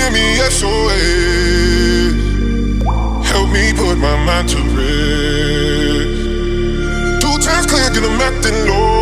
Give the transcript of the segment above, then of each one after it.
hear me SOS. Help me put my mind to rest. Two times clear, get them acting low.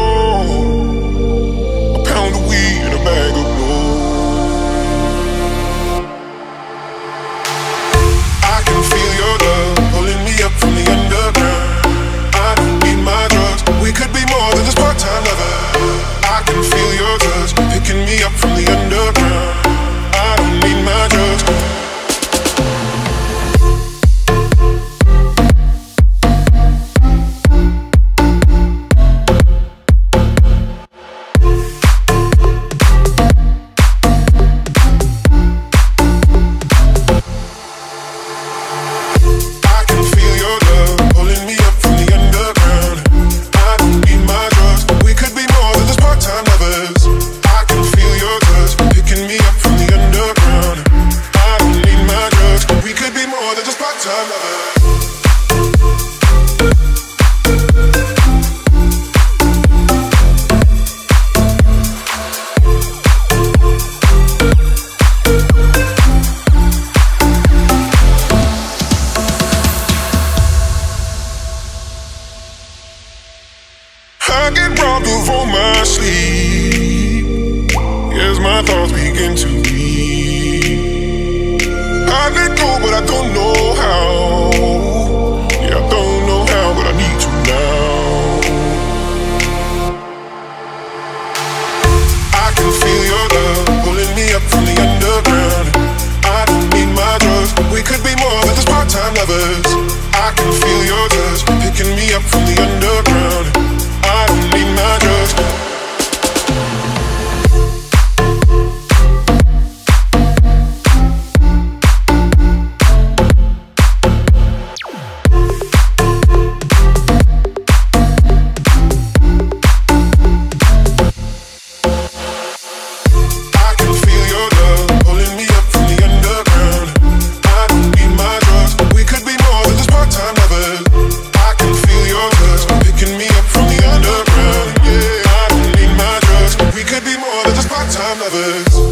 I get robbed of all my sleep. As my thoughts begin to leave I let go but I don't know how. Yeah, I don't know how but I need to now. I can feel your love pulling me up from the underground. I don't need my drugs. We could be more than just part-time lovers. I can feel your I'm lovers.